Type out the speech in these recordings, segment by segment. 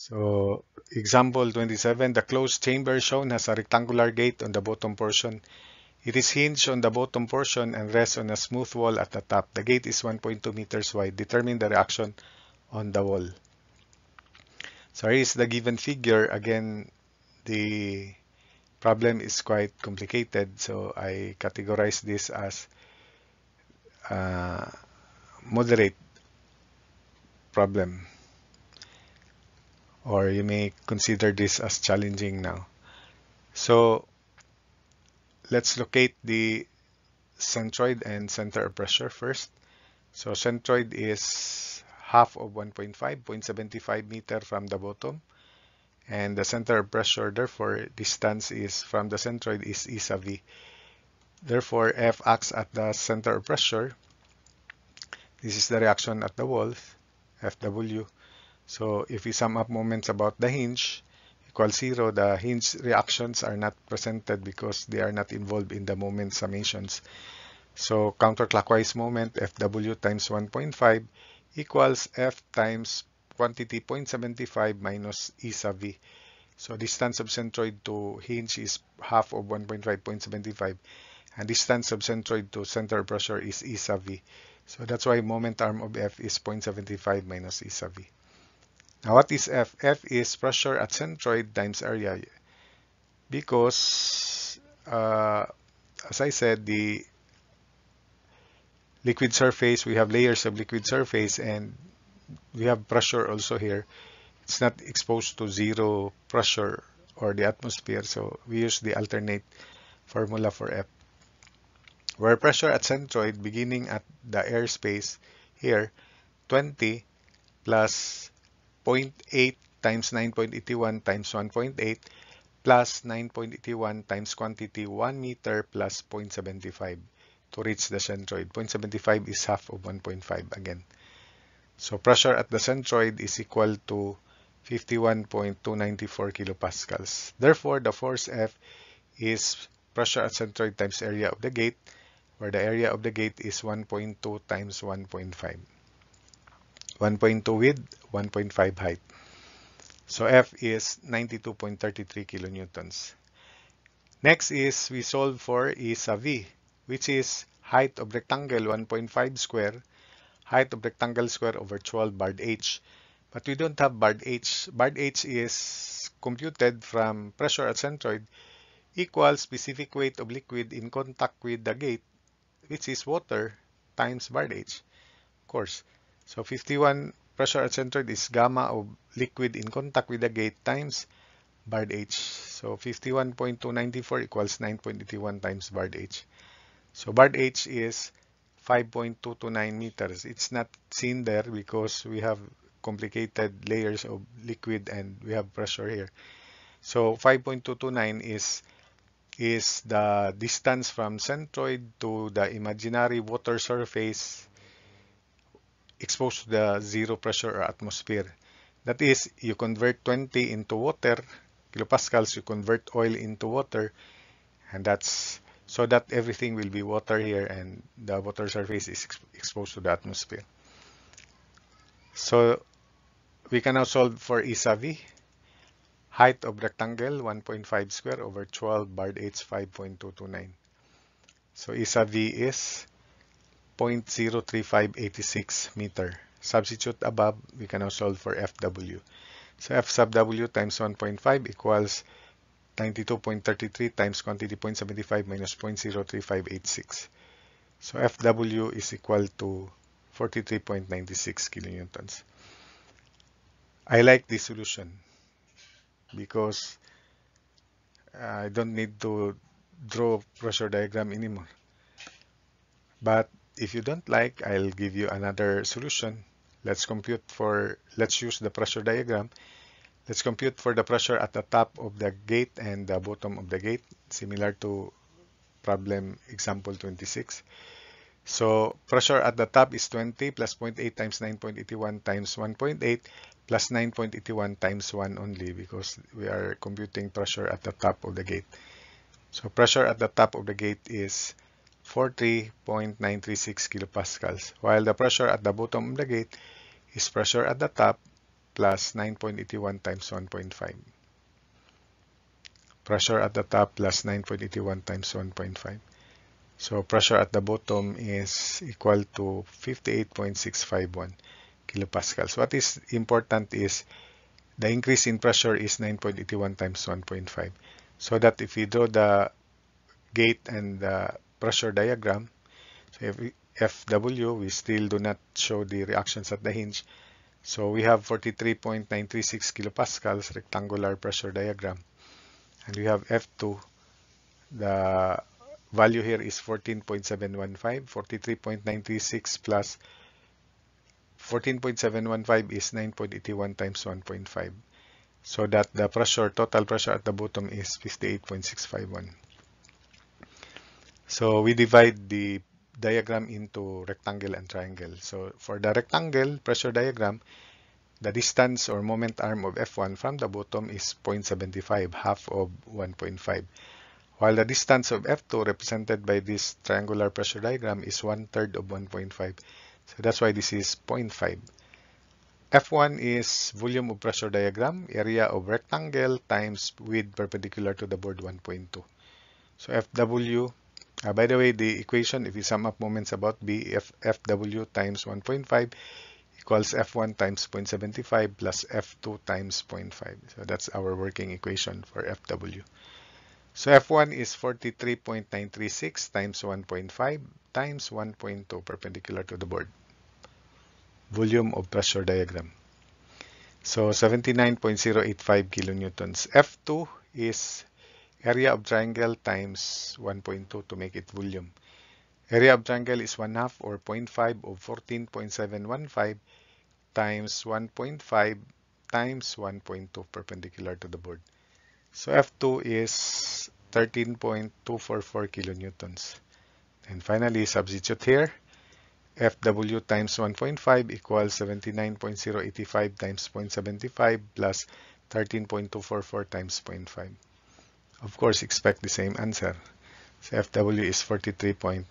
So example 27, the closed chamber shown has a rectangular gate on the bottom portion. It is hinged on the bottom portion and rests on a smooth wall at the top. The gate is 1.2 meters wide. Determine the reaction on the wall. So here is the given figure. Again, the problem is quite complicated. So I categorize this as uh, moderate problem or you may consider this as challenging now. So let's locate the centroid and center of pressure first. So centroid is half of 1.5, 0.75 meter from the bottom. And the center of pressure, therefore, distance is from the centroid is E sub V. Therefore, F acts at the center of pressure. This is the reaction at the wall, FW. So if we sum up moments about the hinge equals zero, the hinge reactions are not presented because they are not involved in the moment summations. So counterclockwise moment FW times 1.5 equals F times quantity 0.75 minus E sub V. So distance of centroid to hinge is half of 1.5 0.75 and distance of centroid to center pressure is E sub V. So that's why moment arm of F is 0.75 minus E sub V. Now what is F? F is pressure at centroid times area because uh, as I said the liquid surface we have layers of liquid surface and we have pressure also here it's not exposed to zero pressure or the atmosphere so we use the alternate formula for F where pressure at centroid beginning at the airspace here 20 plus 0.8 times 9.81 times 1.8 plus 9.81 times quantity 1 meter plus 0.75 to reach the centroid. 0.75 is half of 1.5 again. So pressure at the centroid is equal to 51.294 kilopascals. Therefore, the force F is pressure at centroid times area of the gate, where the area of the gate is 1.2 times 1.5. 1.2 width, 1.5 height. So F is 92.33 kilonewtons. Next is we solve for E sub V, which is height of rectangle 1.5 square, height of rectangle square over 12 barred H. But we don't have barred H. Barred H is computed from pressure at centroid equals specific weight of liquid in contact with the gate, which is water times barred H. Of course, so 51 pressure at centroid is gamma of liquid in contact with the gate times barred H. So 51.294 equals 9.81 times barred H. So barred H is 5.229 meters. It's not seen there because we have complicated layers of liquid and we have pressure here. So 5.229 is is the distance from centroid to the imaginary water surface exposed to the zero pressure or atmosphere. That is, you convert 20 into water, kilopascals, you convert oil into water, and that's so that everything will be water here and the water surface is ex exposed to the atmosphere. So we can now solve for E V. Height of rectangle 1.5 square over 12 barred H 5.229. So E V is 0.03586 meter. Substitute above, we can now solve for FW. So F sub W times 1.5 equals 92.33 times quantity 0.75 minus 0.03586. So FW is equal to 43.96 kilonewtons. I like this solution because uh, I don't need to draw pressure diagram anymore. But if you don't like, I'll give you another solution. Let's compute for, let's use the pressure diagram. Let's compute for the pressure at the top of the gate and the bottom of the gate, similar to problem example 26. So pressure at the top is 20 plus 0.8 times 9.81 times 1.8 plus 9.81 times 1 only because we are computing pressure at the top of the gate. So pressure at the top of the gate is 40.936 kilopascals, while the pressure at the bottom of the gate is pressure at the top plus 9.81 times 1.5. Pressure at the top plus 9.81 times 1.5. So pressure at the bottom is equal to 58.651 kilopascals. What is important is the increase in pressure is 9.81 times 1.5. So that if we draw the gate and the pressure diagram, so if we, FW, we still do not show the reactions at the hinge. So we have 43.936 kilopascals rectangular pressure diagram. And we have F2, the value here is 14.715, 43.936 plus 14.715 is 9.81 times 1.5. So that the pressure, total pressure at the bottom is 58.651. So we divide the diagram into rectangle and triangle. So for the rectangle pressure diagram, the distance or moment arm of F1 from the bottom is 0.75, half of 1.5. While the distance of F2 represented by this triangular pressure diagram is one third of 1.5. So that's why this is 0.5. F1 is volume of pressure diagram, area of rectangle times width perpendicular to the board 1.2. So FW uh, by the way, the equation, if we sum up moments about B, F, FW times 1.5 equals F1 times 0.75 plus F2 times 0.5. So that's our working equation for FW. So F1 is 43.936 times 1.5 times 1.2 perpendicular to the board. Volume of pressure diagram. So 79.085 kilonewtons. F2 is area of triangle times 1.2 to make it volume. Area of triangle is 1 half or 0.5 of 14.715 times 1.5 times 1.2 perpendicular to the board. So F2 is 13.244 kilonewtons. And finally, substitute here. FW times 1.5 equals 79.085 times 0.75 plus 13.244 times 0.5. Of course, expect the same answer. So FW is 43.96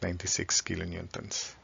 kilonewtons.